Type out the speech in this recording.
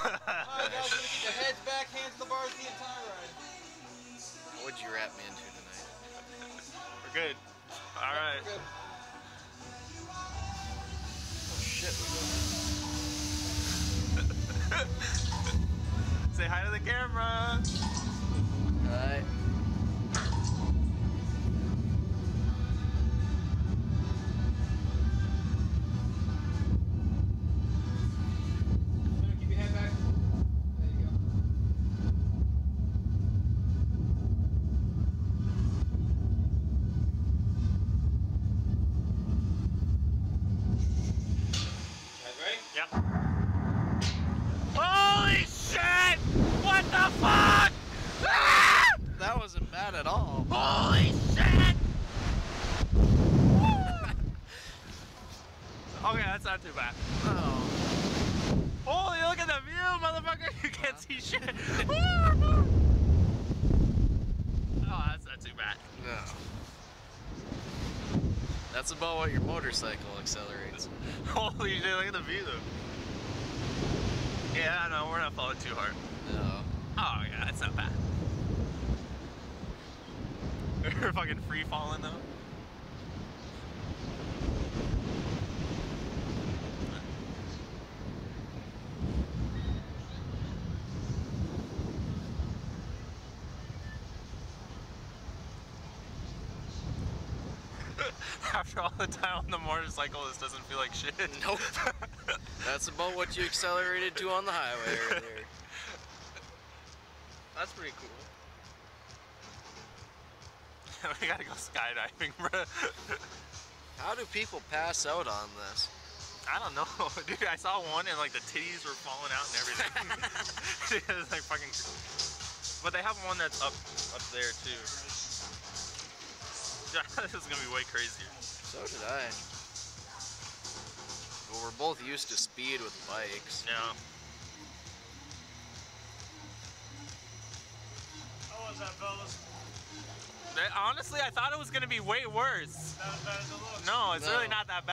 Alright guys, we're gonna keep the heads back, hands to the bars the entire ride. What'd you wrap me into tonight? We're good. All right. Good. Oh shit, Say hi to the camera. Bad at all. Holy shit! okay, that's not too bad. Oh. Holy, look at the view, motherfucker! You can't see shit. Uh-huh. oh, that's not too bad. No. That's about what your motorcycle accelerates. Holy shit, look at the view though. Yeah, no, we're not falling too hard. No. Oh yeah, that's not bad. We're fucking free falling though. After all the time on the motorcycle, this doesn't feel like shit. Nope. That's about what you accelerated to on the highway right there. That's pretty cool. we gotta go skydiving, bro. How do people pass out on this? I don't know, dude. I saw one and like the titties were falling out and everything. it was like fucking. But they have one that's up up there too. this is gonna be way crazier. So did I. Well, we're both used to speed with bikes. Yeah. How was that, fellas? Honestly, I thought it was gonna be way worse. Not as bad as. No, it's No. really not that bad.